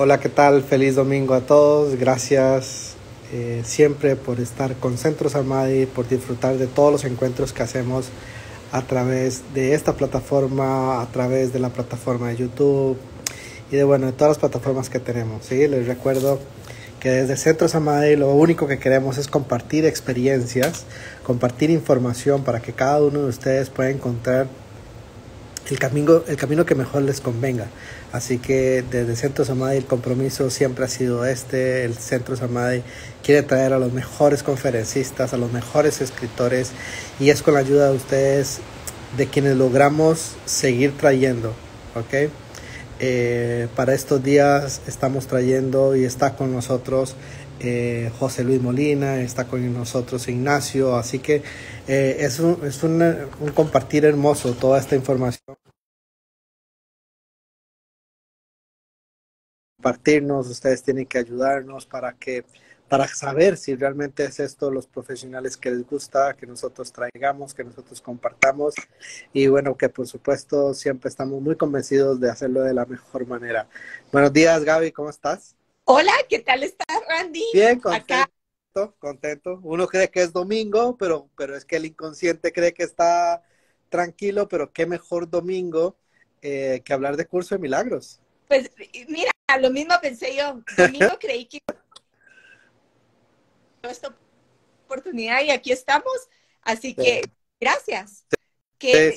Hola, ¿qué tal? Feliz domingo a todos. Gracias eh, siempre por estar con Centros Amadi, por disfrutar de todos los encuentros que hacemos a través de esta plataforma, a través de la plataforma de YouTube y de bueno, de todas las plataformas que tenemos. ¿sí? Les recuerdo que desde Centros Amadi lo único que queremos es compartir experiencias, compartir información para que cada uno de ustedes pueda encontrar el camino, el camino que mejor les convenga. Así que desde Centro Samadhi el compromiso siempre ha sido este. El Centro Samadhi quiere traer a los mejores conferencistas, a los mejores escritores y es con la ayuda de ustedes de quienes logramos seguir trayendo. ¿ok? Eh, para estos días estamos trayendo y está con nosotros eh, José Luis Molina, está con nosotros Ignacio, así que eh, es, un, es un, un compartir hermoso toda esta información. Compartirnos, ustedes tienen que ayudarnos para que para saber si realmente es esto los profesionales que les gusta, que nosotros traigamos, que nosotros compartamos y bueno, que por supuesto siempre estamos muy convencidos de hacerlo de la mejor manera. Buenos días Gaby, ¿cómo estás? Hola, ¿qué tal estás, Randy? Bien, contento, contento. Uno cree que es domingo, pero, pero es que el inconsciente cree que está tranquilo, pero qué mejor domingo eh, que hablar de curso de milagros. Pues mira, lo mismo pensé yo. Domingo creí que esta oportunidad y aquí estamos. Así que gracias que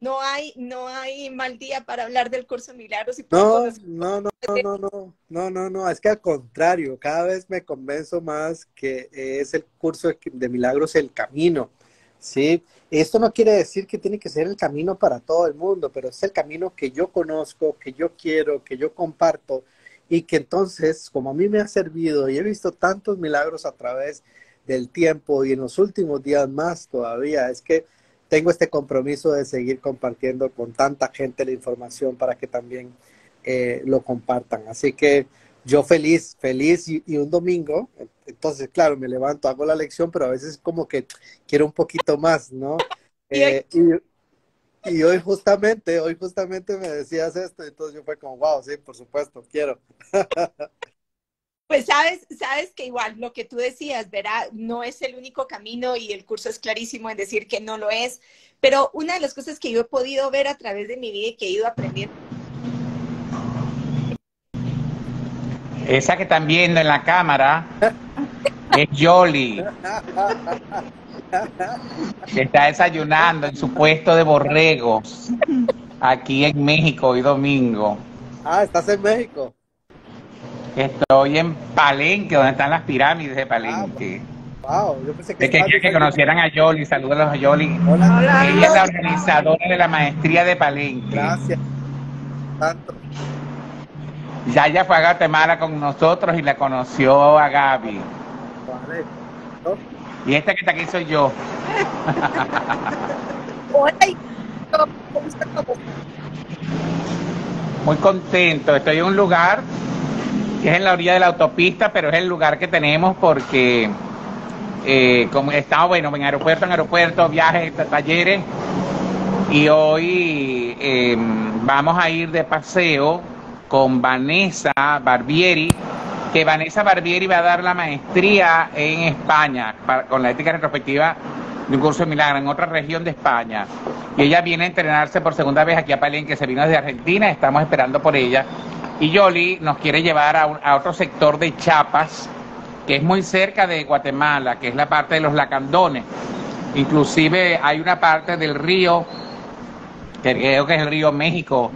no hay no hay mal día para hablar del curso de milagros y no, no no no no no no no es que al contrario cada vez me convenzo más que es el curso de milagros el camino sí esto no quiere decir que tiene que ser el camino para todo el mundo pero es el camino que yo conozco que yo quiero que yo comparto y que entonces como a mí me ha servido y he visto tantos milagros a través del tiempo y en los últimos días más todavía es que tengo este compromiso de seguir compartiendo con tanta gente la información para que también eh, lo compartan. Así que yo feliz, feliz y, un domingo, entonces claro, me levanto, hago la lección, pero a veces como que quiero un poquito más, ¿no? Eh, y, y, hoy justamente, hoy justamente me decías esto, entonces yo fue como, wow, sí, por supuesto, quiero. Pues sabes, sabes que igual lo que tú decías, verá, no es el único camino y el curso es clarísimo en decir que no lo es, pero una de las cosas que yo he podido ver a través de mi vida y que he ido aprendiendo. Esa que están viendo en la cámara es Yoli. Que está desayunando en su puesto de borregos aquí en México hoy domingo. Ah, estás en México. Estoy en Palenque, donde están las pirámides de Palenque. Ah, wow, yo pensé que, quería que conocieran a Yoli, saludos a Yoli. Hola, Ella es la organizadora de la maestría de Palenque. Gracias. Tanto. Ya ella fue a Guatemala con nosotros y la conoció a Gaby. Y esta que está aquí soy yo. Muy contento, estoy en un lugar es en la orilla de la autopista, pero es el lugar que tenemos porque eh, como estamos, bueno, en aeropuerto, en aeropuerto, viajes, talleres, y hoy em, vamos a ir de paseo con Vanessa Barbieri, que Vanessa Barbieri va a dar la maestría en España con la ética retrospectiva de un curso de milagro en otra región de España. Y ella viene a entrenarse por segunda vez aquí a Palenque, se vino desde Argentina, estamos esperando por ella. Y Yoli nos quiere llevar a, otro sector de Chiapas, que es muy cerca de Guatemala, que es la parte de los lacandones. Inclusive hay una parte del río, que creo que es el río México,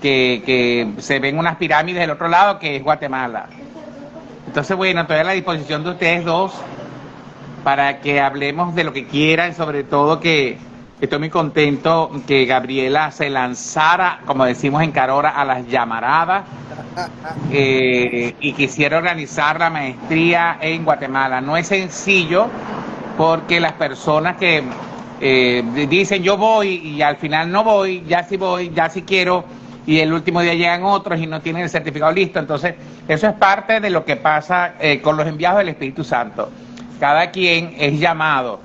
que, que se ven unas pirámides del otro lado, que es Guatemala. Entonces, bueno, estoy a la disposición de ustedes dos para que hablemos de lo que quieran, sobre todo que Estoy muy contento que Gabriela se lanzara, como decimos en Carora, a las llamaradas eh, y quisiera organizar la maestría en Guatemala. No es sencillo porque las personas que eh, dicen yo voy y al final no voy, ya sí voy, ya sí quiero, y el último día llegan otros y no tienen el certificado listo. Entonces, eso es parte de lo que pasa eh, con los enviados del Espíritu Santo. Cada quien es llamado.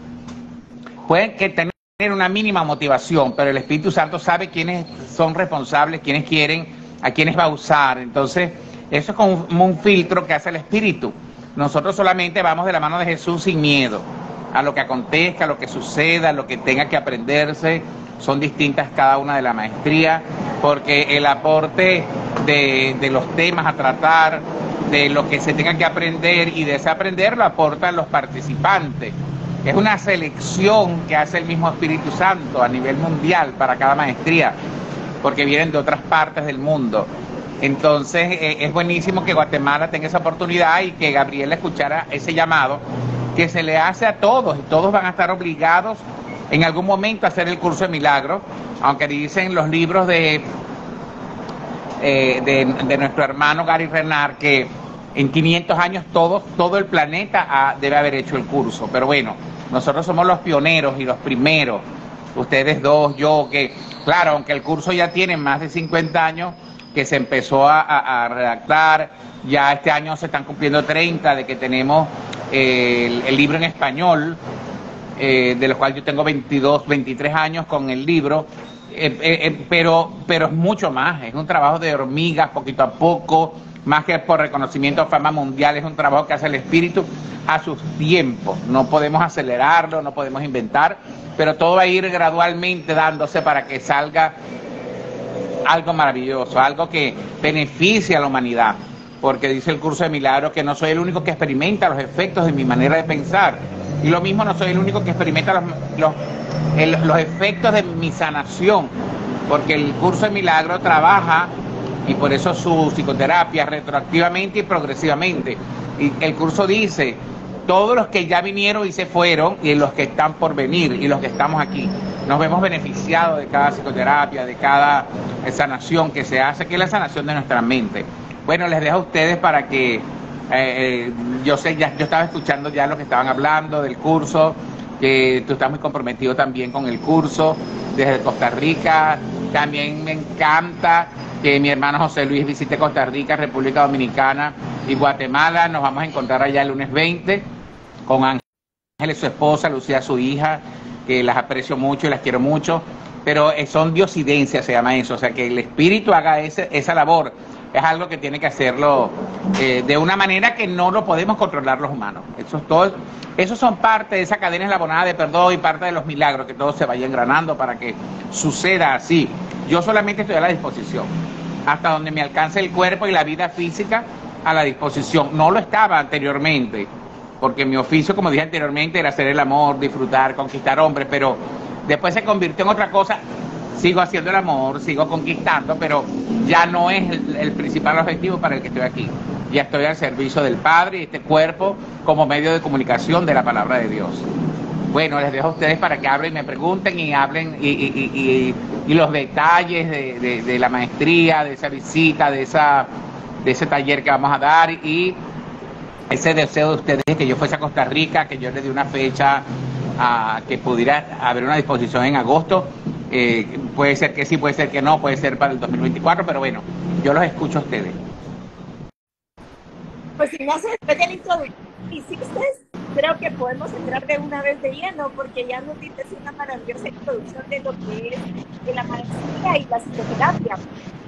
Pueden que tener tener una mínima motivación, pero el Espíritu Santo sabe quiénes son responsables, quiénes quieren, a quiénes va a usar. Entonces, Eso es como un filtro que hace el Espíritu. Nosotros solamente vamos de la mano de Jesús sin miedo a lo que acontezca, a lo que suceda, a lo que tenga que aprenderse. Son distintas cada una de la maestría, porque el aporte de, los temas a tratar, de lo que se tenga que aprender y desaprender lo aportan los participantes. Es una selección que hace el mismo Espíritu Santo a nivel mundial para cada maestría, porque vienen de otras partes del mundo. Entonces eh, es buenísimo que Guatemala tenga esa oportunidad y que Gabriel escuchara ese llamado que se le hace a todos y todos van a estar obligados en algún momento a hacer el curso de milagro, aunque dicen los libros de, eh, de, nuestro hermano Gary Renard que en 500 años todo, todo el planeta debe haber hecho el curso, pero bueno, nosotros somos los pioneros y los primeros, ustedes dos, yo, que claro, aunque el curso ya tiene más de 50 años, que se empezó a, redactar, ya este año se están cumpliendo 30 de que tenemos eh, el, libro en español, eh, de lo cual yo tengo 22, 23 años con el libro, eh, pero, pero es mucho más, es un trabajo de hormigas, poquito a poco, más que por reconocimiento de fama mundial, es un trabajo que hace el espíritu a sus tiempos, no podemos acelerarlo, no podemos inventar, pero todo va a ir gradualmente dándose para que salga algo maravilloso, algo que beneficie a la humanidad, porque dice el curso de milagros que no soy el único que experimenta los efectos de mi manera de pensar, y lo mismo no soy el único que experimenta los, los, efectos de mi sanación, porque el curso de milagros trabaja y por eso su psicoterapia retroactivamente y progresivamente. Y el curso dice, todos los que ya vinieron y se fueron y los que están por venir y los que estamos aquí nos vemos beneficiados de cada psicoterapia, de cada sanación que se hace, que es la sanación de nuestra mente. Bueno, les dejo a ustedes para que, eh, eh, yo sé, ya, yo estaba escuchando ya lo que estaban hablando del curso, que tú estás muy comprometido también con el curso desde Costa Rica. También me encanta que mi hermano José Luis visite Costa Rica, República Dominicana y Guatemala. Nos vamos a encontrar allá el lunes 20 con Ángel y su esposa, Lucía su hija, que las aprecio mucho y las quiero mucho, pero eh, son diosidencias, se llama eso, o sea, que el espíritu haga ese, esa labor es algo que tiene que hacerlo eh, de una manera que no lo podemos controlar los humanos. Eso es todo, esos son parte de esa cadena eslabonada de perdón y parte de los milagros, que todo se vaya engranando para que suceda así. Yo solamente estoy a la disposición, hasta donde me alcance el cuerpo y la vida física a la disposición. No lo estaba anteriormente porque mi oficio, como dije anteriormente, era hacer el amor, disfrutar, conquistar hombres, pero después se convirtió en otra cosa. Sigo haciendo el amor, sigo conquistando, pero ya no es el, principal objetivo para el que estoy aquí. Ya estoy al servicio del Padre y este cuerpo como medio de comunicación de la palabra de Dios. Bueno, les dejo a ustedes para que hablen, me pregunten y hablen y, los detalles de, de, la maestría, de esa visita, de, esa, de ese taller que vamos a dar y ese deseo de ustedes que yo fuese a Costa Rica, que yo les di una fecha a que pudiera haber una disposición en agosto. Eh, puede ser que sí, puede ser que no, puede ser para el 2024, pero bueno, yo los escucho a ustedes. Pues Ignacio, después de la introducción hiciste, creo que podemos entrar de una vez de lleno, porque ya nos diste una maravillosa introducción de lo que es la maestría y la psicoterapia.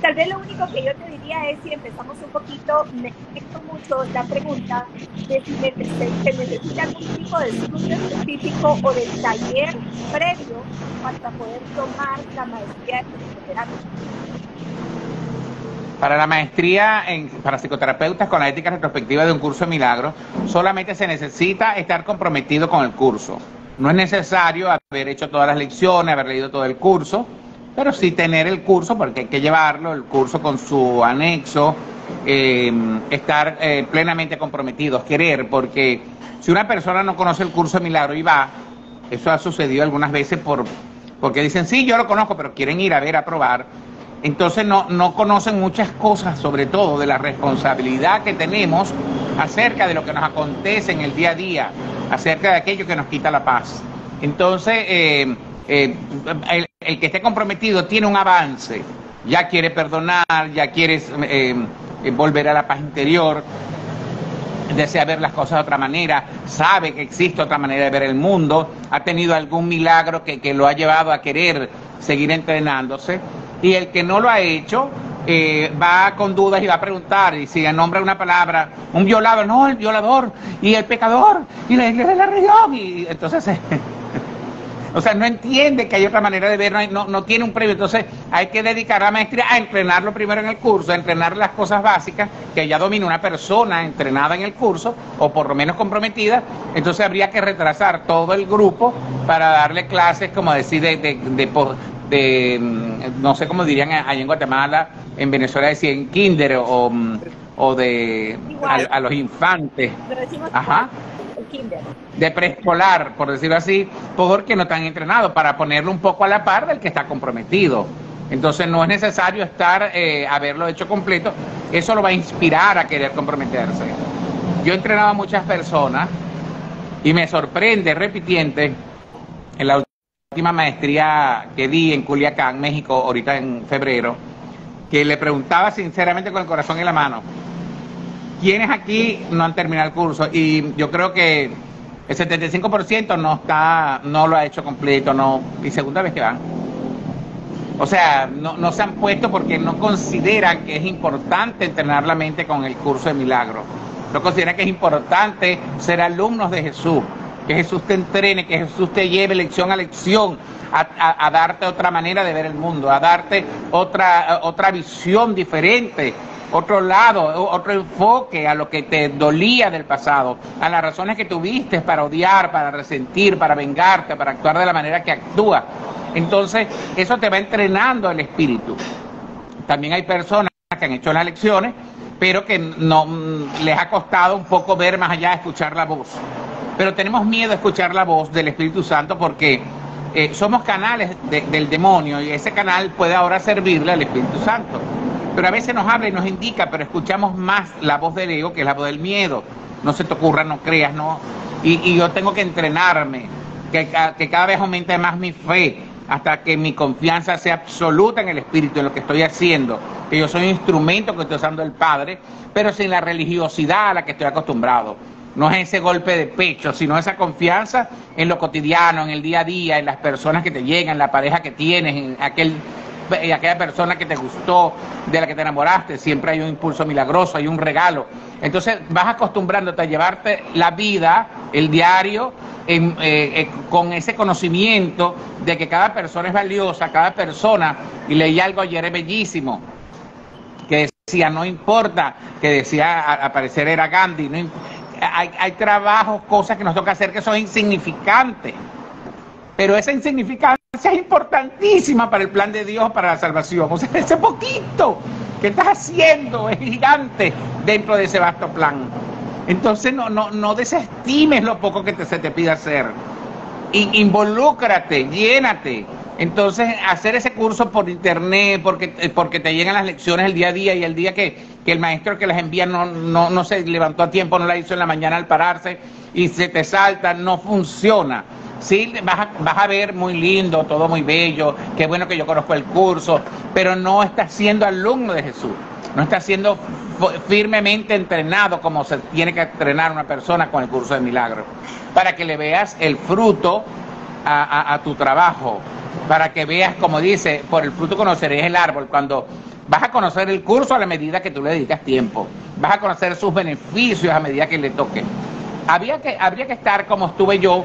Tal vez lo único que yo te diría es, si empezamos un poquito, me explico mucho la pregunta de si se necesita algún tipo de estudio específico o de taller previo para poder tomar la maestría de psicoterapia. Para la maestría en, para psicoterapeutas con la ética retrospectiva de un curso de milagros, solamente se necesita estar comprometido con el curso. No es necesario haber hecho todas las lecciones, haber leído todo el curso, pero sí tener el curso, porque hay que llevarlo, el curso con su anexo, eh, estar eh, plenamente comprometidos, querer, porque si una persona no conoce el curso de milagro y va, eso ha sucedido algunas veces por, porque dicen, sí, yo lo conozco, pero quieren ir a ver, a probar, entonces no, no conocen muchas cosas, sobre todo de la responsabilidad que tenemos acerca de lo que nos acontece en el día a día, acerca de aquello que nos quita la paz. Entonces, eh, el, el que esté comprometido tiene un avance, ya quiere perdonar, ya quiere eh, eh, volver a la paz interior, desea ver las cosas de otra manera, sabe que existe otra manera de ver el mundo, ha tenido algún milagro que, que lo ha llevado a querer seguir entrenándose, y el que no lo ha hecho, eh, va con dudas y va a preguntar, y si nombra una palabra, un violador, no, el violador, y el pecador, y la iglesia de la región, y entonces... O sea, no entiende que hay otra manera de ver, no, no, tiene un premio. Entonces, hay que dedicar a la maestría a entrenarlo primero en el curso, a entrenar las cosas básicas que ya domina una persona entrenada en el curso, o por lo menos comprometida. Entonces, habría que retrasar todo el grupo para darle clases, como decir, de, de, mm, no sé cómo dirían allá en Guatemala, en Venezuela decían kinder o, o de a, los infantes. Ajá de preescolar, por decirlo así, porque no están entrenados, para ponerlo un poco a la par del que está comprometido. Entonces no es necesario estar, eh, haberlo hecho completo, eso lo va a inspirar a querer comprometerse. Yo he entrenado a muchas personas y me sorprende, repitiente, en la última maestría que di en Culiacán, México, ahorita en febrero, que le preguntaba sinceramente con el corazón en la mano, ¿quiénes aquí no han terminado el curso? Y yo creo que el 75% no está, no lo ha hecho completo, no, y segunda vez que van. O sea, no, no se han puesto porque no consideran que es importante entrenar la mente con el curso de milagro. No consideran que es importante ser alumnos de Jesús, que Jesús te entrene, que Jesús te lleve lección a lección, a, darte otra manera de ver el mundo, a darte otra, otra visión diferente otro lado, otro enfoque a lo que te dolía del pasado, a las razones que tuviste para odiar, para resentir, para vengarte, para actuar de la manera que actúa. Entonces, eso te va entrenando el espíritu. También hay personas que han hecho las lecciones, pero que no mm, les ha costado un poco ver más allá, escuchar la voz. Pero tenemos miedo a escuchar la voz del Espíritu Santo porque eh, somos canales del demonio y ese canal puede ahora servirle al Espíritu Santo. Pero a veces nos habla y nos indica, pero escuchamos más la voz del ego que la voz del miedo. No se te ocurra, no creas, no. Y, yo tengo que entrenarme, que, que cada vez aumente más mi fe, hasta que mi confianza sea absoluta en el Espíritu, en lo que estoy haciendo, que yo soy un instrumento que estoy usando el Padre, pero sin la religiosidad a la que estoy acostumbrado. No es ese golpe de pecho, sino esa confianza en lo cotidiano, en el día a día, en las personas que te llegan, en la pareja que tienes, en aquel y aquella persona que te gustó, de la que te enamoraste, siempre hay un impulso milagroso, hay un regalo. Entonces vas acostumbrándote a llevarte la vida, el diario, eh, eh, con ese conocimiento de que cada persona es valiosa, cada persona, y leí algo ayer bellísimo, que decía, no importa, que decía, al parecer era Gandhi, no, hay, hay trabajos, cosas que nos toca hacer que son insignificantes, pero esa insignificancia es importantísima para el plan de Dios, para la salvación. O sea, ese poquito que estás haciendo es gigante dentro de ese vasto plan. Entonces no, no, no desestimes lo poco que se te pide hacer. involúcrate, llénate. Entonces, hacer ese curso por internet, porque, eh, porque te llegan las lecciones el día a día y el día que, que el maestro que las envía no, no, no se levantó a tiempo, no la hizo en la mañana al pararse y se te salta, no funciona. Sí, vas a, vas a ver muy lindo, todo muy bello, qué bueno que yo conozco el curso, pero no estás siendo alumno de Jesús, no estás siendo firmemente entrenado como se tiene que entrenar una persona con el curso de milagros, para que le veas el fruto a, tu trabajo, para que veas, como dice, por el fruto conoceréis el árbol, cuando vas a conocer el curso a la medida que tú le dedicas tiempo, vas a conocer sus beneficios a medida que le toque. Había que, habría que estar como estuve yo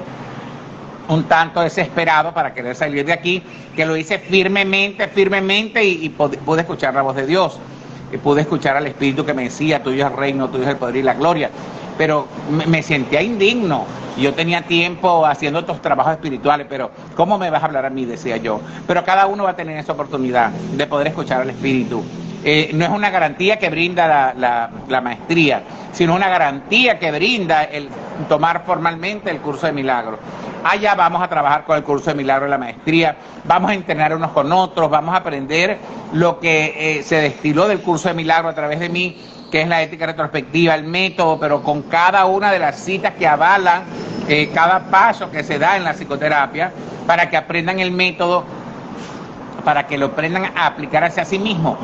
un tanto desesperado para querer salir de aquí, que lo hice firmemente, firmemente y, pude escuchar la voz de Dios, y pude escuchar al Espíritu que me decía, tuyo es el reino, tuyo es el poder y la gloria, pero me, sentía indigno. Yo tenía tiempo haciendo otros trabajos espirituales, pero ¿cómo me vas a hablar a mí? Decía yo. Pero cada uno va a tener esa oportunidad de poder escuchar al Espíritu. Eh, no es una garantía que brinda la, la, maestría, sino una garantía que brinda el tomar formalmente el curso de milagros. Allá vamos a trabajar con el curso de milagros de la maestría, vamos a entrenar unos con otros, vamos a aprender lo que eh, se destiló del curso de milagros a través de mí, que es la ética retrospectiva, el método, pero con cada una de las citas que avalan eh, cada paso que se da en la psicoterapia, para que aprendan el método, para que lo aprendan a aplicar hacia sí mismos.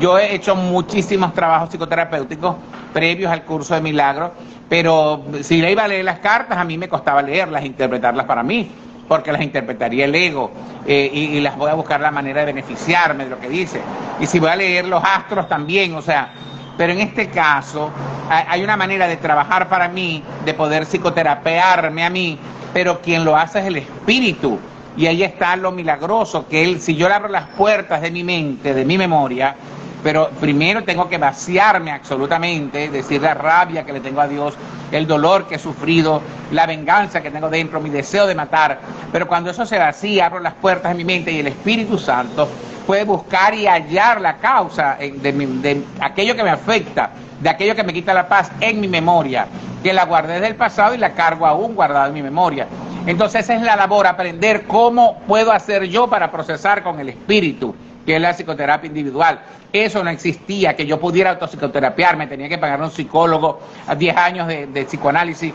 Yo he hecho muchísimos trabajos psicoterapéuticos previos al curso de milagros, pero si le iba a leer las cartas, a mí me costaba leerlas, interpretarlas para mí. porque las interpretaría el ego eh, y, las voy a buscar la manera de beneficiarme de lo que dice. Y si voy a leer los astros también, o sea, pero en este caso hay una manera de trabajar para mí, de poder psicoterapearme a mí, pero quien lo hace es el espíritu. Y ahí está lo milagroso, que él, si yo le abro las puertas de mi mente, de mi memoria, pero primero tengo que vaciarme absolutamente, decir la rabia que le tengo a Dios, el dolor que he sufrido, la venganza que tengo dentro, mi deseo de matar. Pero cuando eso se vacía, abro las puertas de mi mente y el Espíritu Santo puede buscar y hallar la causa de, de aquello que me afecta, de aquello que me quita la paz en mi memoria, que la guardé del pasado y la cargo aún guardada en mi memoria. Entonces esa es la labor, aprender cómo puedo hacer yo para procesar con el espíritu que es la psicoterapia individual. Eso no existía, que yo pudiera autopsicoterapiarme, tenía que pagar a un psicólogo a 10 años de psicoanálisis.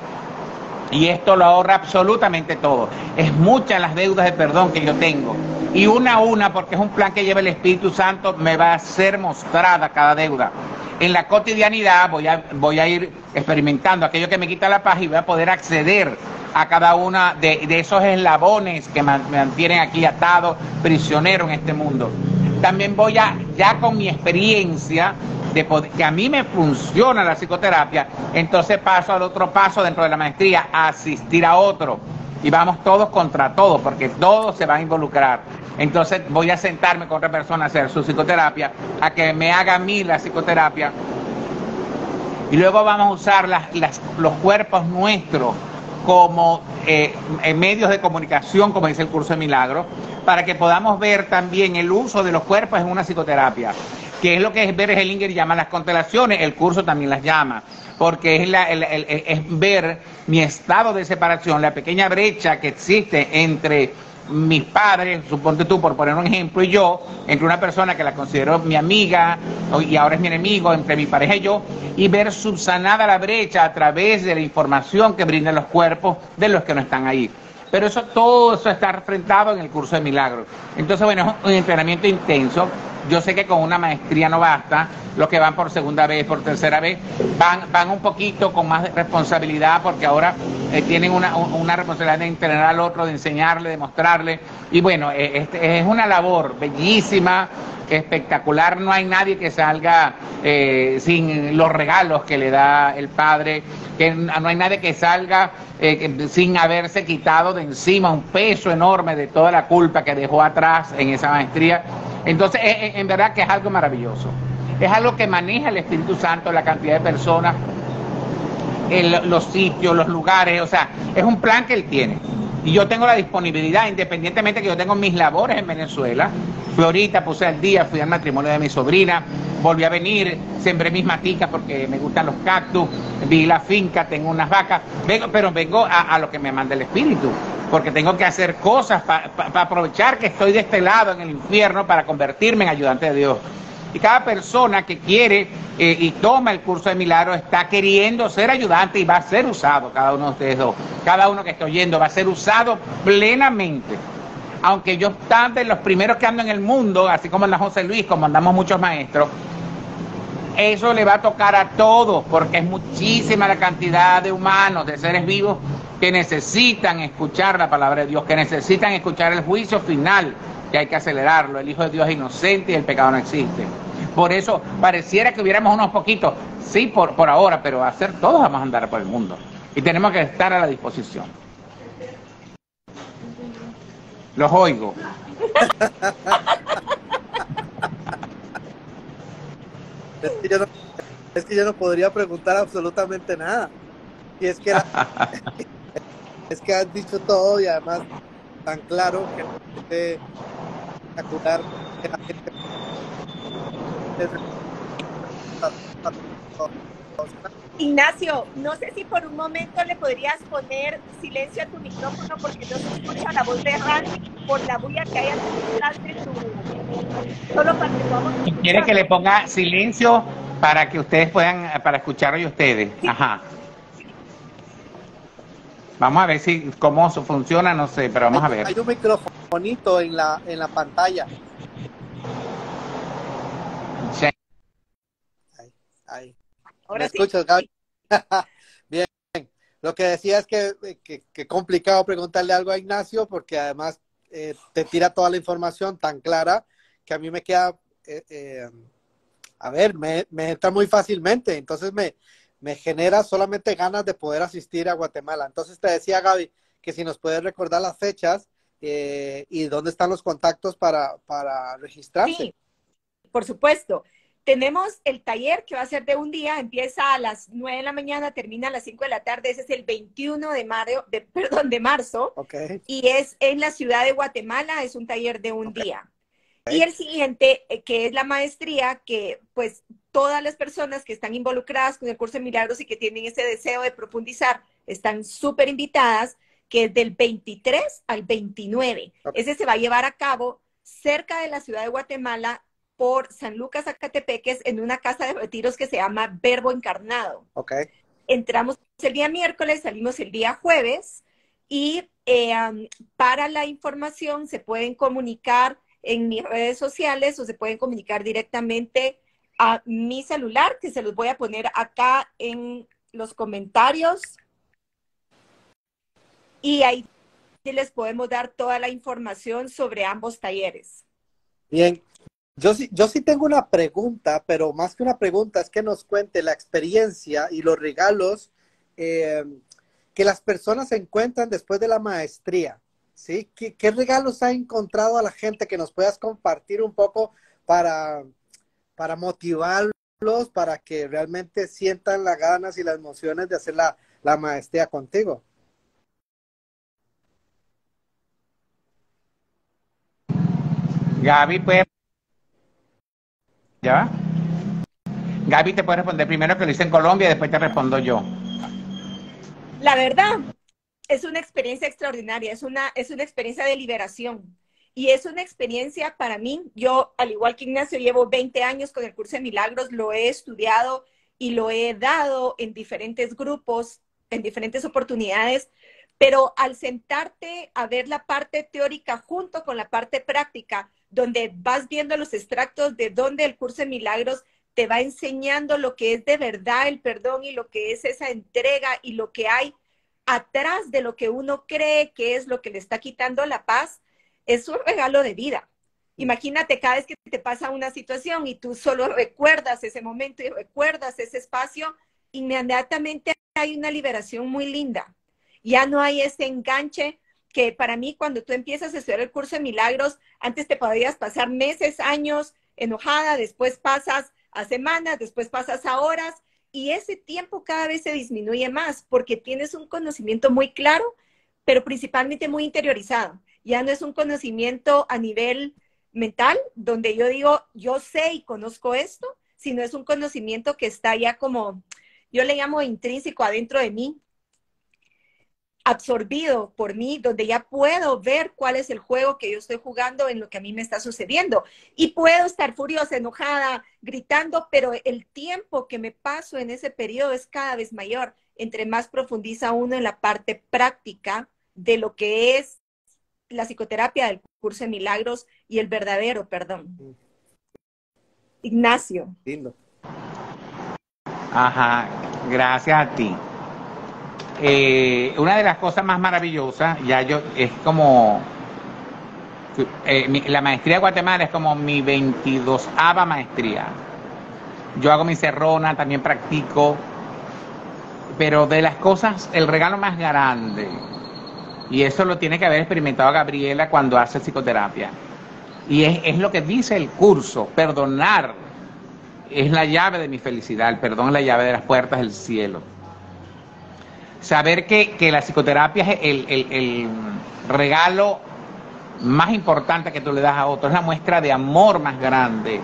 Y esto lo ahorra absolutamente todo. Es muchas las deudas de perdón que yo tengo. Y una a una, porque es un plan que lleva el Espíritu Santo, me va a ser mostrada cada deuda. En la cotidianidad voy a, ir experimentando aquello que me quita la paz y voy a poder acceder a cada una de, de esos eslabones que me mantienen aquí atado, prisionero en este mundo también voy a, ya con mi experiencia, de que a mí me funciona la psicoterapia, entonces paso al otro paso dentro de la maestría, a asistir a otro. Y vamos todos contra todos, porque todos se van a involucrar. Entonces voy a sentarme con otra persona a hacer su psicoterapia, a que me haga a mí la psicoterapia. Y luego vamos a usar los cuerpos nuestros como eh, medios de comunicación, como dice el curso de milagro, para que podamos ver también el uso de los cuerpos en una psicoterapia, que es lo que Bert Hellinger llama las constelaciones, el curso también las llama, porque es, la, el, el, es ver mi estado de separación, la pequeña brecha que existe entre mis padres, suponte tú por poner un ejemplo, y yo, entre una persona que la considero mi amiga y ahora es mi enemigo, entre mi pareja y yo, y ver subsanada la brecha a través de la información que brindan los cuerpos de los que no están ahí. Pero eso, todo eso está enfrentado en el curso de milagros. Entonces, bueno, es un entrenamiento intenso. Yo sé que con una maestría no basta, los que van por segunda vez, por tercera vez, van, van un poquito con más responsabilidad porque ahora eh, tienen una, una, responsabilidad de entrenar al otro, de enseñarle, de mostrarle. Y bueno, eh, este, es una labor bellísima, espectacular. No hay nadie que salga eh, sin los regalos que le da el padre, que no hay nadie que salga eh, sin haberse quitado de encima un peso enorme de toda la culpa que dejó atrás en esa maestría. Entonces, eh, en verdad que es algo maravilloso. Es algo que maneja el Espíritu Santo, la cantidad de personas, los sitios, los lugares, o sea, es un plan que él tiene. Y yo tengo la disponibilidad, independientemente que yo tengo mis labores en Venezuela. Fui ahorita, puse al día, fui al matrimonio de mi sobrina, volví a venir, sembré mis maticas porque me gustan los cactus, vi la finca, tengo unas vacas, vengo, pero vengo a, a lo que me manda el espíritu, porque tengo que hacer cosas para pa, pa aprovechar que estoy de este lado en el infierno para convertirme en ayudante de Dios. Y cada persona que quiere eh, y toma el curso de milagros está queriendo ser ayudante y va a ser usado, cada uno de ustedes dos. Cada uno que esté oyendo va a ser usado plenamente. Aunque yo de los primeros que ando en el mundo, así como anda José Luis, como andamos muchos maestros, eso le va a tocar a todos, porque es muchísima la cantidad de humanos, de seres vivos, que necesitan escuchar la palabra de Dios, que necesitan escuchar el juicio final, que hay que acelerarlo. El Hijo de Dios es inocente y el pecado no existe. Por eso pareciera que hubiéramos unos poquitos, sí, por, por ahora, pero a hacer todos vamos a andar por el mundo. Y tenemos que estar a la disposición. Los oigo. es, que yo no, es que yo no podría preguntar absolutamente nada. Y es que, es que has dicho todo y además tan claro que espectacular que la gente Ignacio, no sé si por un momento le podrías poner silencio a tu micrófono porque no se escucha la voz de Randy por la bulla que hay atrás de tu... Solo para que podamos... ¿Quiere que le ponga silencio para que ustedes puedan, para escucharlo ustedes? Sí. Ajá. Vamos a ver si cómo funciona, no sé, pero vamos hay, a ver. Hay un microfonito en la, en la pantalla. Sí. Ahí. Ahora ¿Me sí. escuchas, Gaby? Bien. lo que decía es que, que, complicado preguntarle algo a Ignacio porque además eh, te tira toda la información tan clara que a mí me queda, eh, eh, a ver, me, me, entra muy fácilmente, entonces me, me genera solamente ganas de poder asistir a Guatemala. Entonces te decía Gaby que si nos puedes recordar las fechas y dónde están los contactos para, para registrarse. Sí, por supuesto. Tenemos el taller que va a ser de un día, empieza a las 9 de la mañana, termina a las 5 de la tarde, ese es el 21 de, mayo, de, perdón, de marzo, y es en la ciudad de Guatemala, es un taller de un día. Y el siguiente, eh, que es la maestría, que pues todas las personas que están involucradas con el curso de milagros y que tienen ese deseo de profundizar están súper invitadas, que es del 23 al 29. Ese se va a llevar a cabo cerca de la ciudad de Guatemala, por San Lucas Acatepeques en una casa de retiros que se llama Verbo Encarnado. Okay. Entramos el día miércoles, salimos el día jueves y eh, para la información se pueden comunicar en mis redes sociales o se pueden comunicar directamente a mi celular, que se los voy a poner acá en los comentarios. Y ahí les podemos dar toda la información sobre ambos talleres. Bien, yo sí, yo sí tengo una pregunta, pero más que una pregunta es que nos cuente la experiencia y los regalos eh, que las personas encuentran después de la maestría. ¿sí? ¿Qué, regalos ha encontrado a la gente que nos puedas compartir un poco para, para motivarlos, para que realmente sientan las ganas y las emociones de hacer la, la maestría contigo? Gaby, pues ¿Ya? Gaby te puede responder primero que lo hice en Colombia después te respondo yo. La verdad, es una experiencia extraordinaria, es una, es una experiencia de liberación. Y es una experiencia para mí, yo al igual que Ignacio, llevo 20 años con el curso de milagros, lo he estudiado y lo he dado en diferentes grupos, en diferentes oportunidades, pero al sentarte a ver la parte teórica junto con la parte práctica, donde vas viendo los extractos de donde el curso de milagros te va enseñando lo que es de verdad el perdón y lo que es esa entrega y lo que hay atrás de lo que uno cree que es lo que le está quitando la paz, es un regalo de vida. Imagínate cada vez que te pasa una situación y tú solo recuerdas ese momento y recuerdas ese espacio, inmediatamente hay una liberación muy linda. Ya no hay ese enganche que para mí cuando tú empiezas a estudiar el curso de milagros, antes te podías pasar meses, años enojada, después pasas a semanas, después pasas a horas y ese tiempo cada vez se disminuye más porque tienes un conocimiento muy claro, pero principalmente muy interiorizado. Ya no es un conocimiento a nivel mental, donde yo digo, yo sé y conozco esto, sino es un conocimiento que está ya como, yo le llamo intrínseco adentro de mí, absorbido por mí, donde ya puedo ver cuál es el juego que yo estoy jugando en lo que a mí me está sucediendo. Y puedo estar furiosa, enojada, gritando, pero el tiempo que me paso en ese periodo es cada vez mayor, entre más profundiza uno en la parte práctica de lo que es la psicoterapia del curso de milagros y el verdadero perdón. Ignacio. Lindo. Ajá, gracias a ti. Eh, una de las cosas más maravillosas, ya yo, es como, eh, la maestría de Guatemala es como mi 22 maestría. Yo hago mi cerrona, también practico, pero de las cosas, el regalo más grande, y eso lo tiene que haber experimentado Gabriela cuando hace psicoterapia, y es, es lo que dice el curso, perdonar es la llave de mi felicidad, el perdón es la llave de las puertas del cielo saber que, la psicoterapia es el, regalo más importante que tú le das a otro, es la muestra de amor más grande,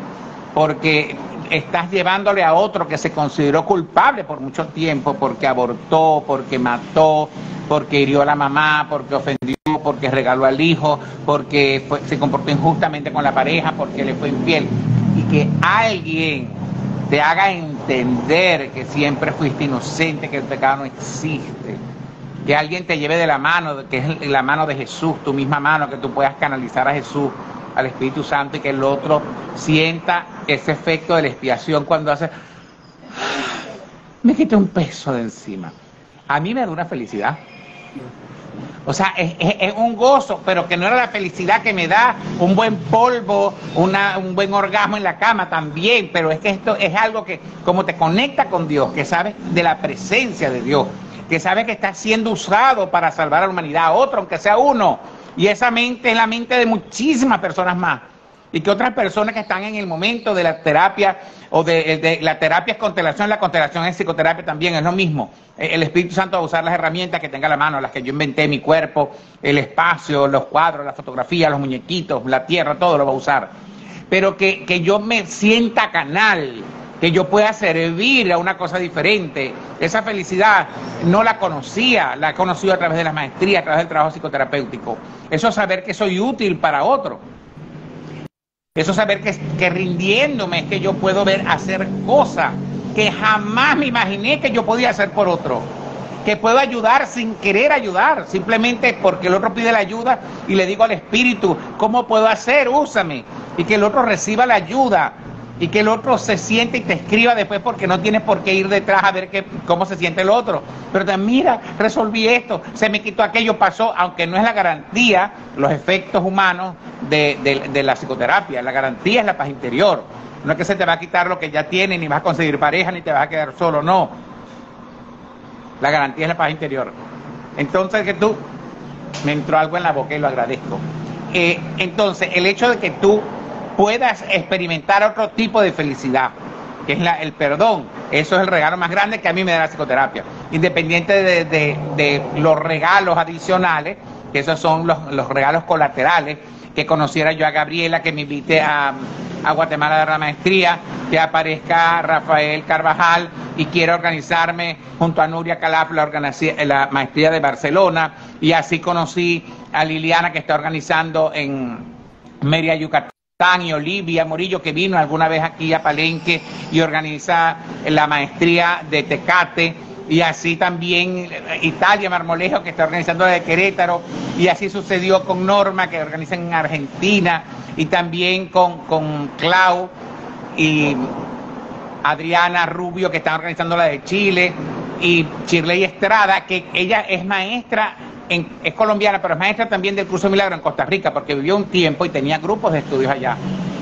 porque estás llevándole a otro que se consideró culpable por mucho tiempo, porque abortó, porque mató, porque hirió a la mamá, porque ofendió, porque regaló al hijo, porque se comportó injustamente con la pareja, porque le fue infiel. Y que alguien te haga entender que siempre fuiste inocente, que el pecado no existe. Que alguien te lleve de la mano, que es la mano de Jesús, tu misma mano, que tú puedas canalizar a Jesús, al Espíritu Santo y que el otro sienta ese efecto de la expiación cuando hace, me quita un peso de encima. a mí me da una felicidad. O sea, es, un gozo, pero que no era la felicidad que me da un buen polvo, una, un buen orgasmo en la cama también, pero es que esto es algo que como te conecta con Dios, que sabes de la presencia de Dios, que sabes que está siendo usado para salvar a la humanidad, otro, aunque sea uno, y esa mente es la mente de muchísimas personas más y que otras personas que están en el momento de la terapia o de, la terapia es constelación, la constelación es psicoterapia también, es lo mismo. Eh, el Espíritu Santo va a usar las herramientas que tenga a la mano, las que yo inventé, mi cuerpo, el espacio, los cuadros, la fotografía, los muñequitos, la tierra, todo lo va a usar. Pero que, que yo me sienta canal, que yo pueda servir a una cosa diferente. Esa felicidad no la conocía, la he conocido a través de las maestrías, a través del trabajo psicoterapéutico. Eso es saber que soy útil para otro. Eso saber que, que rindiéndome es que yo puedo ver hacer cosas que jamás me imaginé que yo podía hacer por otro. Que puedo ayudar sin querer ayudar, simplemente porque el otro pide la ayuda y le digo al espíritu, ¿cómo puedo hacer? Úsame. Y que el otro reciba la ayuda y que el otro se siente y te escriba después porque no tienes por qué ir detrás a ver qué, cómo se siente el otro. Pero te mira, resolví esto, se me quitó aquello, pasó, aunque no es la garantía, los efectos humanos de, de, la psicoterapia. La garantía es la paz interior. No es que se te va a quitar lo que ya tienes, ni vas a conseguir pareja, ni te vas a quedar solo, no. La garantía es la paz interior. Entonces que tú, me entró algo en la boca y lo agradezco. Eh, entonces, el hecho de que tú puedas experimentar otro tipo de felicidad, que es el perdón. Eso es el regalo más grande que a mí me da la psicoterapia. Independiente de, los regalos adicionales, que esos son los, regalos colaterales, que conociera yo a Gabriela, que me invite a, Guatemala a la maestría, que aparezca Rafael Carvajal y quiero organizarme junto a Nuria Calaf la, la maestría de Barcelona y así conocí a Liliana que está organizando en Meria Yucatán y Olivia Morillo, que vino alguna vez aquí a Palenque y organiza la maestría de Tecate, y así también Italia Marmolejo, que está organizando la de Querétaro, y así sucedió con Norma, que organiza en Argentina, y también con, con Clau y Adriana Rubio, que están organizando la de Chile, y Shirley Estrada, que ella es maestra es colombiana, pero es maestra también del curso Milagro en Costa Rica, porque vivió un tiempo y tenía grupos de estudios allá.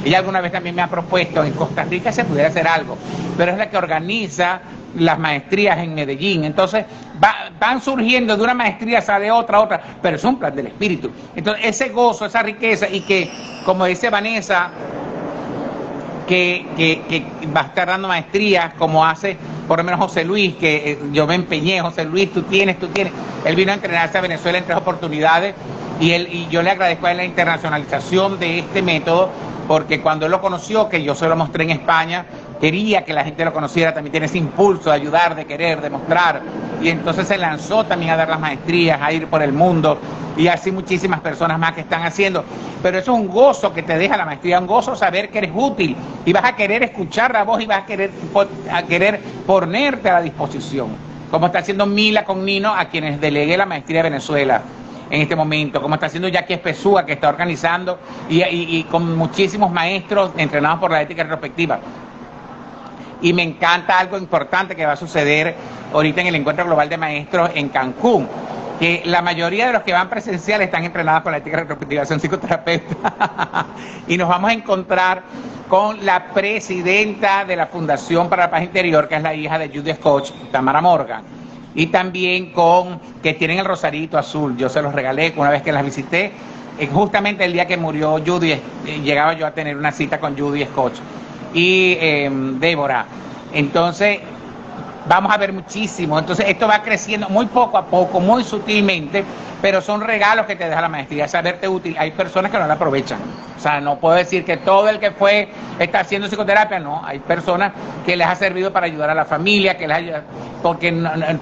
Ella alguna vez también me ha propuesto en Costa Rica se pudiera hacer algo, pero es la que organiza las maestrías en Medellín. Entonces van surgiendo de una maestría sale otra, otra, pero es un plan del espíritu. Entonces ese gozo, esa riqueza y que, como dice Vanessa, que, que, va a estar dando maestrías como hace por lo menos José Luis, que eh, yo me empeñé, José Luis, tú tienes, tú tienes. Él vino a entrenarse a Venezuela en tres oportunidades y, él, y yo le agradezco a él la internacionalización de este método, porque cuando él lo conoció, que yo se lo mostré en España, quería que la gente lo conociera, también tiene ese impulso de ayudar, de querer, de mostrar. Y entonces se lanzó también a dar las maestrías, a ir por el mundo y así muchísimas personas más que están haciendo. Pero eso es un gozo que te deja la maestría, un gozo saber que eres útil y vas a querer escuchar la voz y vas a querer, a querer ponerte a la disposición. Como está haciendo Mila con Nino, a quienes delegué la maestría de Venezuela en este momento, como está haciendo Jackie Espesúa, que está organizando, y, y, con muchísimos maestros entrenados por la ética retrospectiva. Y me encanta algo importante que va a suceder ahorita en el Encuentro Global de Maestros en Cancún, que la mayoría de los que van presencial están entrenados con la ética retrospectiva, son psicoterapeuta. y nos vamos a encontrar con la presidenta de la Fundación para la Paz Interior, que es la hija de Judy Scotch, Tamara Morgan. Y también con que tienen el rosarito azul. Yo se los regalé una vez que las visité. Eh, justamente el día que murió Judy, eh, llegaba yo a tener una cita con Judy Scotch y em, Débora. Entonces, vamos a ver muchísimo. Entonces, esto va creciendo muy poco a poco, muy sutilmente, pero son regalos que te deja la maestría, saberte útil. Hay personas que no la aprovechan. O sea, no puedo decir que todo el que fue está haciendo psicoterapia, no. Hay personas que les ha servido para ayudar a la familia, que les porque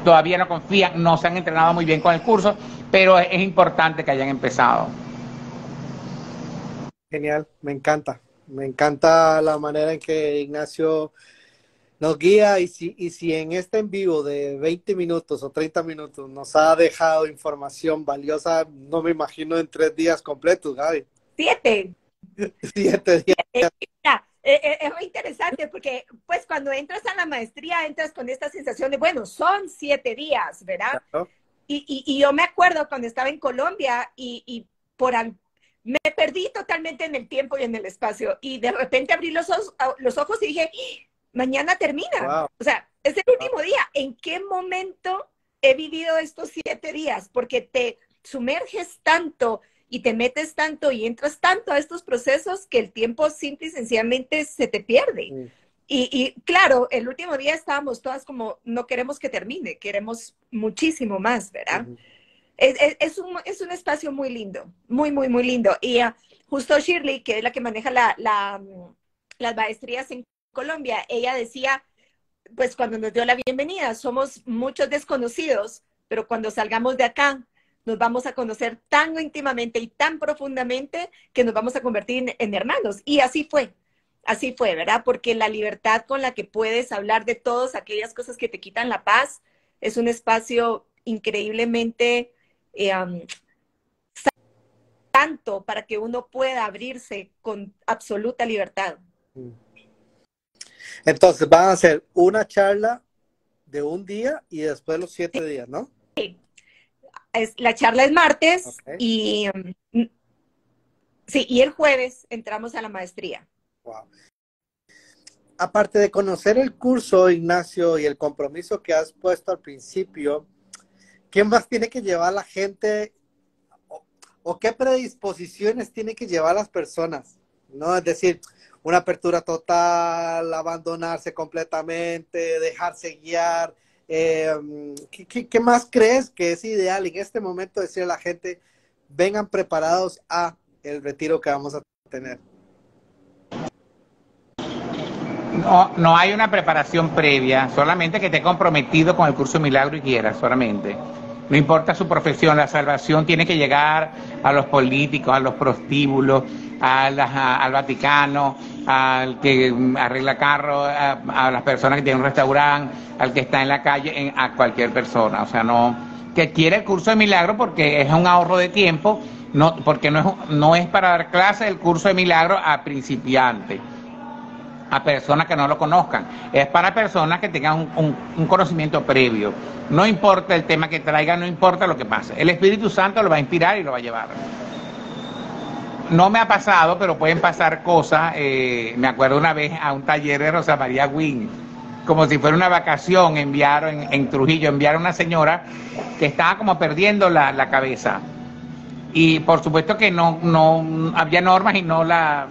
todavía no confían, no se han entrenado muy bien con el curso, pero es importante que hayan empezado. Genial, me encanta. Me encanta la manera en que Ignacio nos guía y si, y si en este en vivo de 20 minutos o 30 minutos nos ha dejado información valiosa, no me imagino en tres días completos, Gaby. Siete. Siete días. eh, eh, es muy interesante porque pues cuando entras a la maestría entras con esta sensación de, bueno, son siete días, ¿verdad? Y, y, yo me acuerdo cuando estaba en Colombia y, y por me perdí totalmente en el tiempo y en el espacio y de repente abrí los ojos, los ojos y dije, mañana termina. O sea, es el último día. ¿En qué momento he vivido estos siete días? Porque te sumerges tanto y te metes tanto y entras tanto a estos procesos que el tiempo simple y sencillamente se te pierde. Y, claro, el último día estábamos todas como, no queremos que termine, queremos muchísimo más, ¿verdad? Es, un, es, un, espacio muy lindo, muy, muy, muy lindo. Y ah, justo Shirley, que es la que maneja la, la, las maestrías en Colombia, ella decía, pues cuando nos dio la bienvenida, somos muchos desconocidos, pero cuando salgamos de acá, nos vamos a conocer tan íntimamente y tan profundamente que nos vamos a convertir en, hermanos. Y así fue, así fue, ¿verdad? Porque la libertad con la que puedes hablar de todas aquellas cosas que te quitan la paz es un espacio increíblemente eh, santo para que uno pueda abrirse con absoluta libertad. Entonces van a hacer una charla de un día y después los siete días, ¿no? la charla es martes y mm, sí, y el jueves entramos a la maestría. Aparte de conocer el curso, Ignacio, y el compromiso que has puesto al principio, ¿qué más tiene que llevar la gente o, qué predisposiciones tiene que llevar las personas? ¿No? Es decir, una apertura total, abandonarse completamente, dejarse guiar, eh, ¿qué, más crees que es ideal en este momento decir a la gente, vengan preparados a el retiro que vamos a tener? No, no hay una preparación previa, solamente que esté comprometido con el curso milagro y quiera, solamente. No importa su profesión, la salvación tiene que llegar a los políticos, a los prostíbulos, al Vaticano, al que arregla carro, a, las personas que tienen un restaurante, al que está en la calle, a cualquier persona. O sea, no que quiere el curso de milagro porque es un ahorro de tiempo, no, porque no es, no es para dar clase el curso de milagro a principiantes, a personas que no lo conozcan. Es para personas que tengan un, un conocimiento previo. No importa el tema que traiga, no importa lo que pase. El Espíritu Santo lo va a inspirar y lo va a llevar no me ha pasado, pero pueden pasar cosas. Eh, me acuerdo una vez a un taller de Rosa María Wynn, como si fuera una vacación, enviaron en, Trujillo, enviaron a una señora que estaba como perdiendo la, cabeza. Y por supuesto que no, no había normas y no la...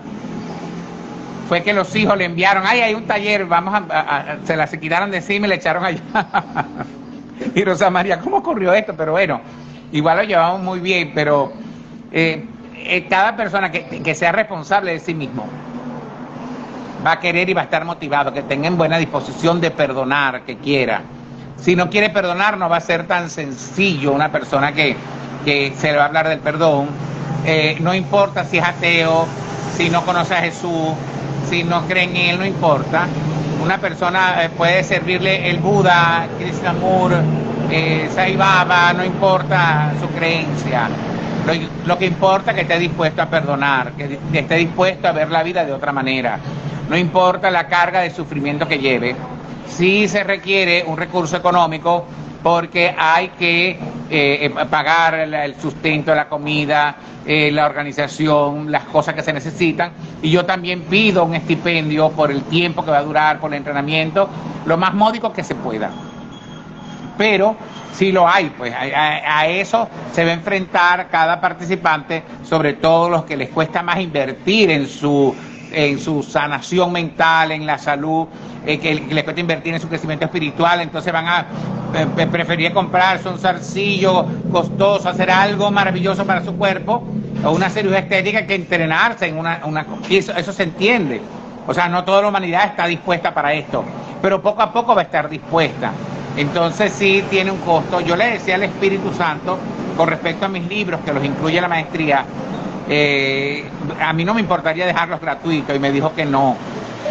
Fue que los hijos le enviaron, ay, hay un taller, vamos a, se la se quitaron de encima y le echaron allá. y Rosa María, ¿cómo ocurrió esto? Pero bueno, igual lo llevamos muy bien, pero eh, eh, cada persona que, sea responsable de sí mismo va a querer y va a estar motivado, que tenga en buena disposición de perdonar, que quiera. Si no quiere perdonar, no va a ser tan sencillo una persona que, se le va a hablar del perdón. Eh, no importa si es ateo, si no conoce a Jesús, si no cree en Él, no importa. Una persona eh, puede servirle el Buda, Krishnamur, eh, Sai Baba, no importa su creencia. Lo, que importa es que esté dispuesto a perdonar, que esté dispuesto a ver la vida de otra manera. No importa la carga de sufrimiento que lleve. Sí se requiere un recurso económico porque hay que eh, eh, pagar el, sustento, la comida, eh, la organización, las cosas que se necesitan. Y yo también pido un estipendio por el tiempo que va a durar, por el entrenamiento, lo más módico que se pueda. Pero sí lo hay, pues a, eso se va a enfrentar cada participante, sobre todo los que les cuesta más invertir en su en su sanación mental, en la salud, eh, que, les cuesta invertir en su crecimiento espiritual, entonces van a eh, preferir comprarse un zarcillo costoso, hacer algo maravilloso para su cuerpo, o una cirugía estética que entrenarse en una, una eso, eso se entiende. O sea, no toda la humanidad está dispuesta para esto, pero poco a poco va a estar dispuesta. Entonces sí tiene un costo. Yo le decía al Espíritu Santo, con respecto a mis libros, que los incluye la maestría, eh, a mí no me importaría dejarlos gratuitos y me dijo que no,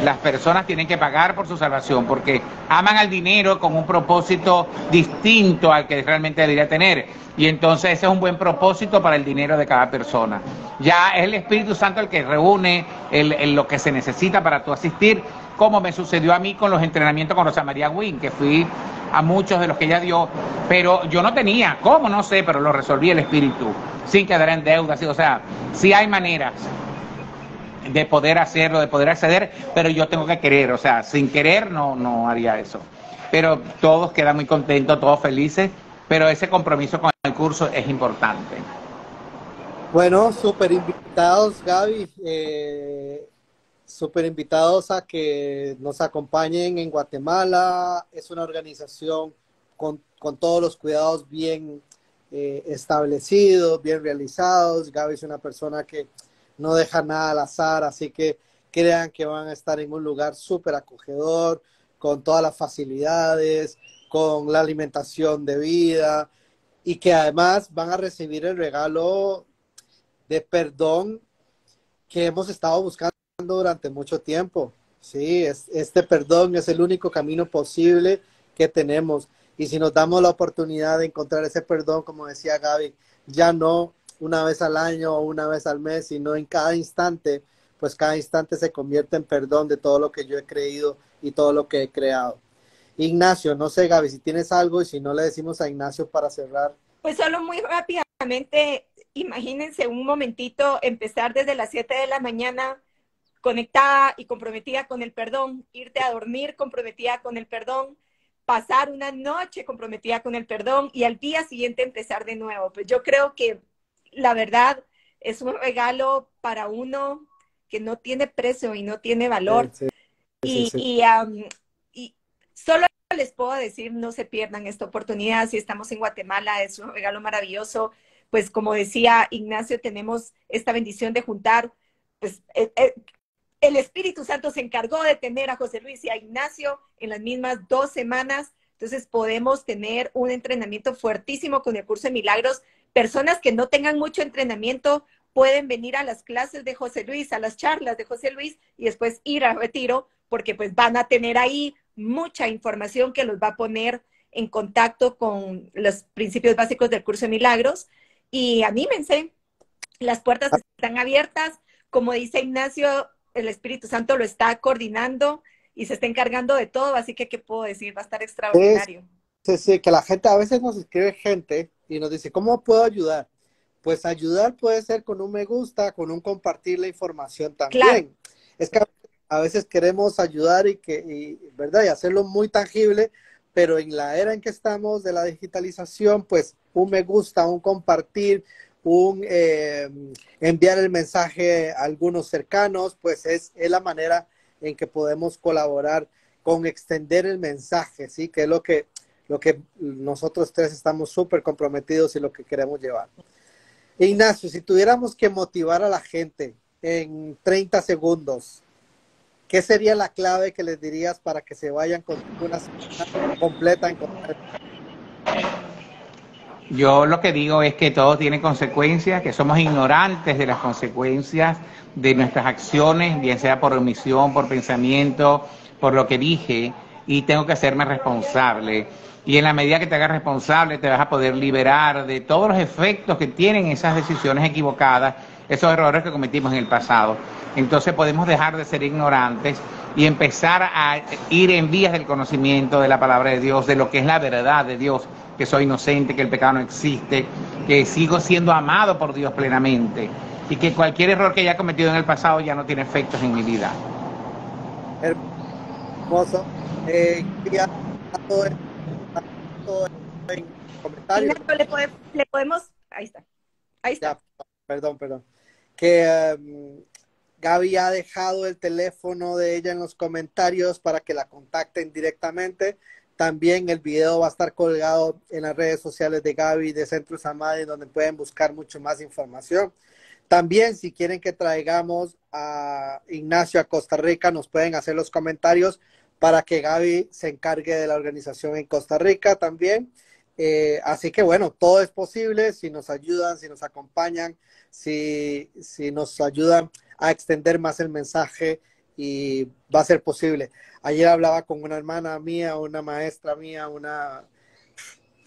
las personas tienen que pagar por su salvación porque aman al dinero con un propósito distinto al que realmente debería tener. Y entonces ese es un buen propósito para el dinero de cada persona. Ya es el Espíritu Santo el que reúne lo que se necesita para tú asistir, como me sucedió a mí con los entrenamientos con Rosa María Wynn, que fui a muchos de los que ella dio, pero yo no tenía, ¿cómo? No sé, pero lo resolví el Espíritu, sin quedar en deuda, o sea, sí hay maneras de poder hacerlo, de poder acceder, pero yo tengo que querer, o sea, sin querer no, no haría eso. Pero todos quedan muy contentos, todos felices, pero ese compromiso con el curso es importante. Bueno, súper invitados, Gaby, eh, súper invitados a que nos acompañen en Guatemala. Es una organización con, con todos los cuidados bien eh, establecidos, bien realizados. Gaby es una persona que no deja nada al azar, así que crean que van a estar en un lugar súper acogedor, con todas las facilidades, con la alimentación de vida y que además van a recibir el regalo de perdón que hemos estado buscando durante mucho tiempo. Sí, este perdón es el único camino posible que tenemos. Y si nos damos la oportunidad de encontrar ese perdón, como decía Gaby, ya no una vez al año o una vez al mes, sino en cada instante, pues cada instante se convierte en perdón de todo lo que yo he creído y todo lo que he creado. Ignacio, no sé, Gaby, si tienes algo y si no le decimos a Ignacio para cerrar. Pues solo muy rápidamente, imagínense un momentito empezar desde las 7 de la mañana conectada y comprometida con el perdón, irte a dormir comprometida con el perdón, pasar una noche comprometida con el perdón y al día siguiente empezar de nuevo. Pues yo creo que la verdad es un regalo para uno que no tiene precio y no tiene valor. y, y, solo les puedo decir, no se pierdan esta oportunidad. Si estamos en Guatemala, es un regalo maravilloso. Pues como decía Ignacio, tenemos esta bendición de juntar, pues eh, eh, el Espíritu Santo se encargó de tener a José Luis y a Ignacio en las mismas dos semanas. Entonces podemos tener un entrenamiento fuertísimo con el curso de milagros. Personas que no tengan mucho entrenamiento pueden venir a las clases de José Luis, a las charlas de José Luis y después ir al retiro porque pues van a tener ahí mucha información que los va a poner en contacto con los principios básicos del curso de milagros. Y anímense, las puertas están abiertas, como dice Ignacio, el Espíritu Santo lo está coordinando y se está encargando de todo, así que qué puedo decir, va a estar extraordinario. Sí, sí, que la gente, a veces nos escribe gente y nos dice, ¿cómo puedo ayudar? Pues ayudar puede ser con un me gusta, con un compartir la información también. Es que a veces queremos ayudar y que, ¿verdad? Y hacerlo muy tangible, pero en la era en que estamos de la digitalización, pues un me gusta, un compartir, un eh, enviar el mensaje a algunos cercanos, pues es, la manera en que podemos colaborar con extender el mensaje, ¿sí? Que es lo que lo que nosotros tres estamos súper comprometidos y lo que queremos llevar. Ignacio, si tuviéramos que motivar a la gente en 30 segundos, ¿qué sería la clave que les dirías para que se vayan con una semana completa en Yo lo que digo es que todo tiene consecuencias, que somos ignorantes de las consecuencias de nuestras acciones, bien sea por omisión, por pensamiento, por lo que dije, y tengo que hacerme responsable y en la medida que te hagas responsable te vas a poder liberar de todos los efectos que tienen esas decisiones equivocadas, esos errores que cometimos en el pasado. Entonces podemos dejar de ser ignorantes y empezar a ir en vías del conocimiento de la palabra de Dios, de lo que es la verdad de Dios, que soy inocente, que el pecado no existe, que sigo siendo amado por Dios plenamente y que cualquier error que haya cometido en el pasado ya no tiene efectos en mi vida. Hermoso. Eh, en comentarios. Le, podemos, ahí está, ahí está. perdón, perdón. Que um, Gaby ha dejado el teléfono de ella en los comentarios para que la contacten directamente. También el video va a estar colgado en las redes sociales de Gaby de Centro Samadi, donde pueden buscar mucho más información. También, si quieren que traigamos a Ignacio a Costa Rica, nos pueden hacer los comentarios para que Gaby se encargue de la organización en Costa Rica también. Eh, así que bueno, todo es posible si nos ayudan, si nos acompañan, si, si nos ayudan a extender más el mensaje y va a ser posible. Ayer hablaba con una hermana mía, una maestra mía, una,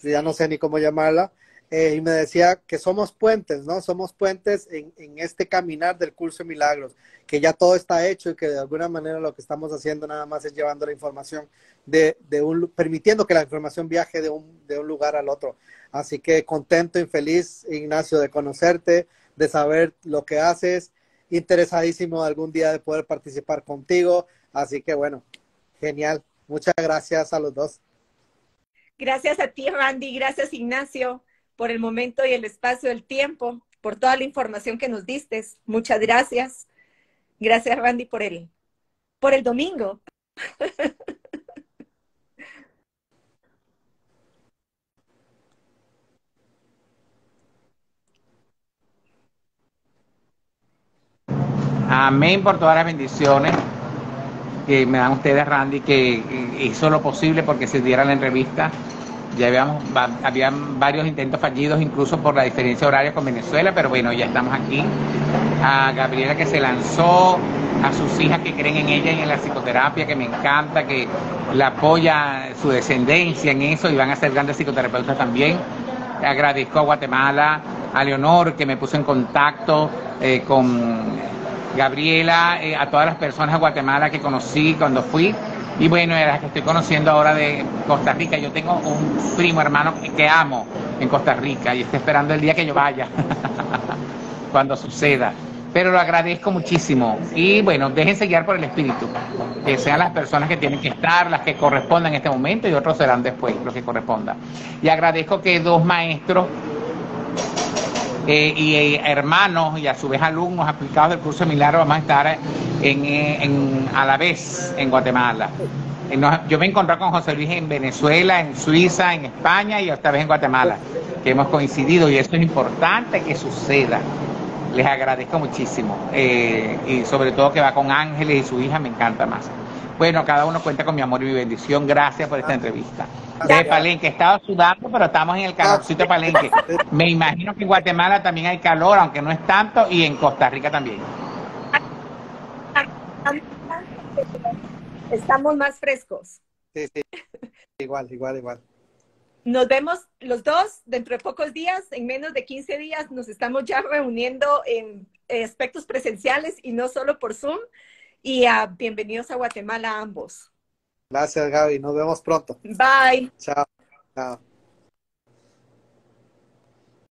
ya no sé ni cómo llamarla, eh, y me decía que somos puentes, ¿no? Somos puentes en, en, este caminar del curso de milagros, que ya todo está hecho y que de alguna manera lo que estamos haciendo nada más es llevando la información de, de un, permitiendo que la información viaje de un, de un lugar al otro. Así que contento y feliz, Ignacio, de conocerte, de saber lo que haces, interesadísimo algún día de poder participar contigo. Así que bueno, genial. Muchas gracias a los dos. Gracias a ti, Randy. Gracias, Ignacio por el momento y el espacio, el tiempo, por toda la información que nos diste. Muchas gracias. Gracias, Randy, por el, por el domingo. Amén por todas las bendiciones que me dan ustedes, Randy, que hizo lo posible porque se diera la entrevista ya habíamos, habían varios intentos fallidos, incluso por la diferencia horaria con Venezuela, pero bueno, ya estamos aquí. A Gabriela que se lanzó, a sus hijas que creen en ella y en la psicoterapia, que me encanta, que la apoya su descendencia en eso y van a ser grandes psicoterapeutas también. Agradezco a Guatemala, a Leonor que me puso en contacto eh, con Gabriela, eh, a todas las personas de Guatemala que conocí cuando fui y bueno, era las que estoy conociendo ahora de Costa Rica. Yo tengo un primo hermano que amo en Costa Rica y estoy esperando el día que yo vaya, cuando suceda. Pero lo agradezco muchísimo. Y bueno, déjense guiar por el espíritu. Que sean las personas que tienen que estar, las que correspondan en este momento y otros serán después, los que correspondan. Y agradezco que dos maestros eh, y eh, hermanos y a su vez alumnos aplicados del curso de milagro vamos a estar en, en, a la vez en Guatemala. Eh, yo me encontré con José Luis en Venezuela, en Suiza, en España y esta vez en Guatemala, que hemos coincidido y eso es importante que suceda. Les agradezco muchísimo y sobre todo que va con Ángeles y su hija, me encanta más. Bueno, cada uno cuenta con mi amor y mi bendición. Gracias por esta entrevista de Palenque. Estaba sudando, pero estamos en el calorcito de Palenque. Me imagino que en Guatemala también hay calor, aunque no es tanto, y en Costa Rica también. Estamos más frescos. Sí, sí. Igual, igual, igual. Nos vemos los dos dentro de pocos días, en menos de 15 días nos estamos ya reuniendo en aspectos presenciales y no solo por Zoom. Y a bienvenidos a Guatemala ambos. Gracias, Gaby. Nos vemos pronto. Bye. Chao. Chao.